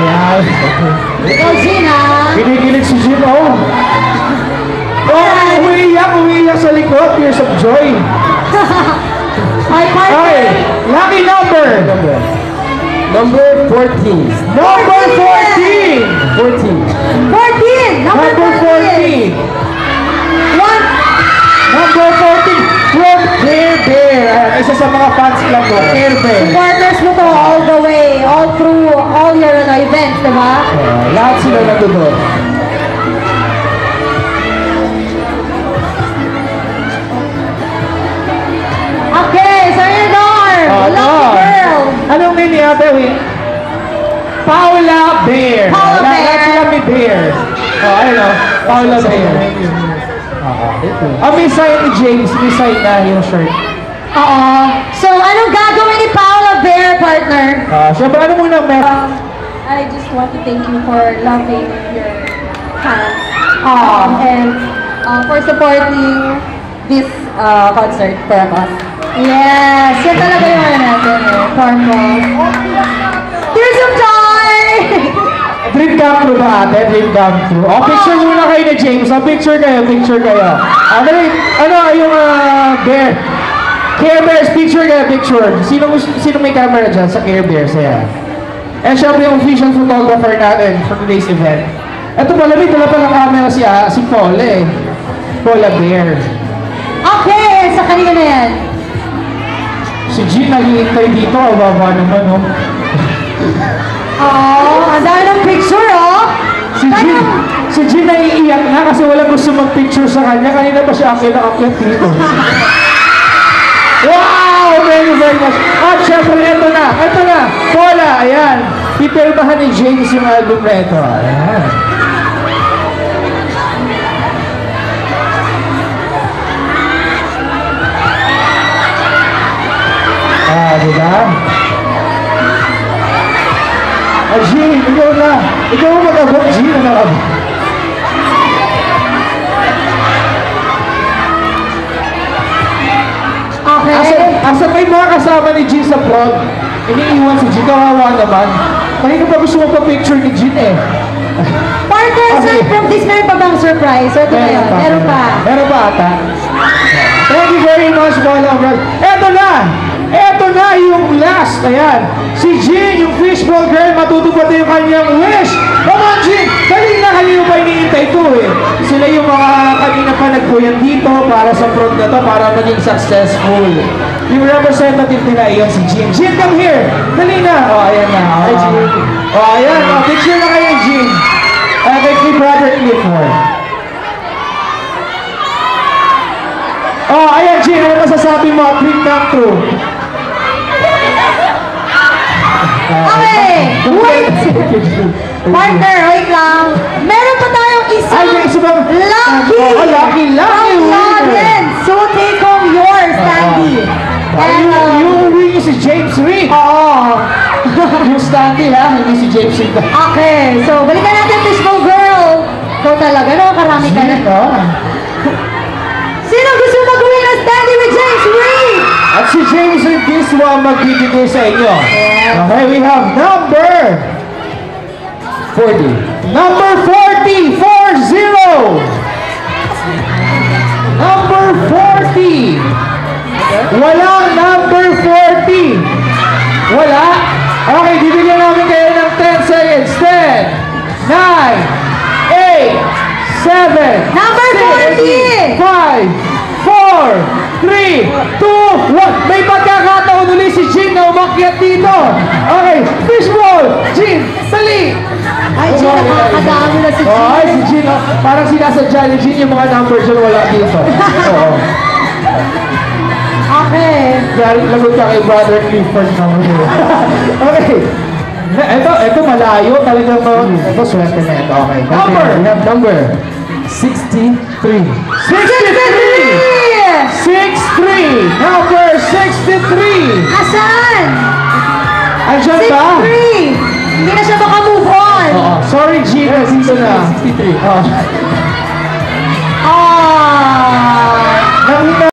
Ayan. Ikaw, Gina. Kinikilig si Jim, oh. Oh, umiiyak, umiiyak sa likod. Tears of joy. Ay, partner. Okay, lucky number. Number 14. Number 14. 14. 14. Number, Number 14. Isa sa mga fans club ko. Supporters mo to all the way, all through, all your ano, events, di ba? Uh, lahat sila nandun. Okay, so you're door. Oh, Lucky no. girl. Anong name niya, Bewi? Paula Bear. Paula Bear. Lahat sila may bear. Oh, ayun o. Paula Bear. Ah, may sign ni James. May sign na yung shirt. Oo. So, anong gagawin ni Paula Bear, partner? Ah, syempre, ano muna, Mer? Um, I just want to thank you for loving your fans Aw. um, and uh, for supporting this uh, concert for us. Yes, yan talaga yung ano natin eh, purpose. Tears of joy! Dream come true ba ate? Dream come true. Oh, picture muna kayo ni James. Oh, picture kayo, picture kayo. Ah, dali, ano, yung ah, bear. Care Bears, picture kayo, picture. Sino, sino may camera dyan sa Care Bears? Ayan. And syempre yung official photographer natin for today's event. Ito pala, may dala palang camera si, ah, si Paul eh. Paula Bear. Okay, sa kanina na yan. Si Jean naghihintay dito. Ang baba naman, oh. Oo, ang dami ng picture, oh. Si Jean, si Jean naiiyak na kasi wala gusto mag-picture sa kanya. Kanina pa siya akyat na akyat dito. Wow! Thank you very much. At syempre, ito na. Ito na. Paula, ayan. Pipirmahan ni James yung album na ito. Ayan. Ah, di ba? Ah, Jean, ikaw na. Ikaw mag-abot, Jean. Ano ka Yung mga kasama ni Jean sa vlog? Iniiwan si Jean, kawawa naman. Kanina pa gusto mo pa picture ni Jean eh. Partner, Okay. aside from this, meron pa bang surprise? So, ito na yun. Meron pa. Meron pa ata. Thank you very much, Paula Brad. Eto na! Eto na yung last. Ayan. Si Jean, yung fishball girl, matutupad na yung kanyang wish. Come on, Jean! Kanina, kanina pa iniintay to eh. Sila yung mga kanina pa nagpuyan dito para sa front na to, para maging successful. Yung representative nila, yun si Jean. Jean, come here! Dali na! O, oh, ayan na. O, oh, ayan. O, picture na kayo, Jean. Uh, kay kay Brother Clifford. Oh, ayan, Jean, ano masasabi mo? Dream come true. Okay, wait! Partner, wait lang. Meron pa tayong Ay, isang may isa Stanley, ha? Hindi si James Reed. Okay, so balikan natin Fishbowl Girl. Ikaw talaga, no? Karami ka na. Oh. Sino gusto mag-win ng Standing with James Reed? At si James Reed mismo ang magbibigay sa inyo. Okay, we have number 40. Number 40, 40. 7, Number 40. 5, 4, 3, 2, 1. May pagkakataon ulit si Jean na umakyat dito. Okay, fishball. Jean, dali. Ay, Jean, nakakadami na si Oh, ay, si Jean, oh, parang sinasadya ni Jean yung mga numbers yun wala dito. Oo. Okay. Dahil lagot ka kay Brother Clifford naman. okay. Ito, ito malayo. Talagang, uh, ito swerte na ito. Okay. Number. We have number. 63. 63! 63! Number 63! Asan? Andiyan ba? 63. Hindi na siya maka-move on. Oo. Sorry, Gina. Dito na. 63. Oh.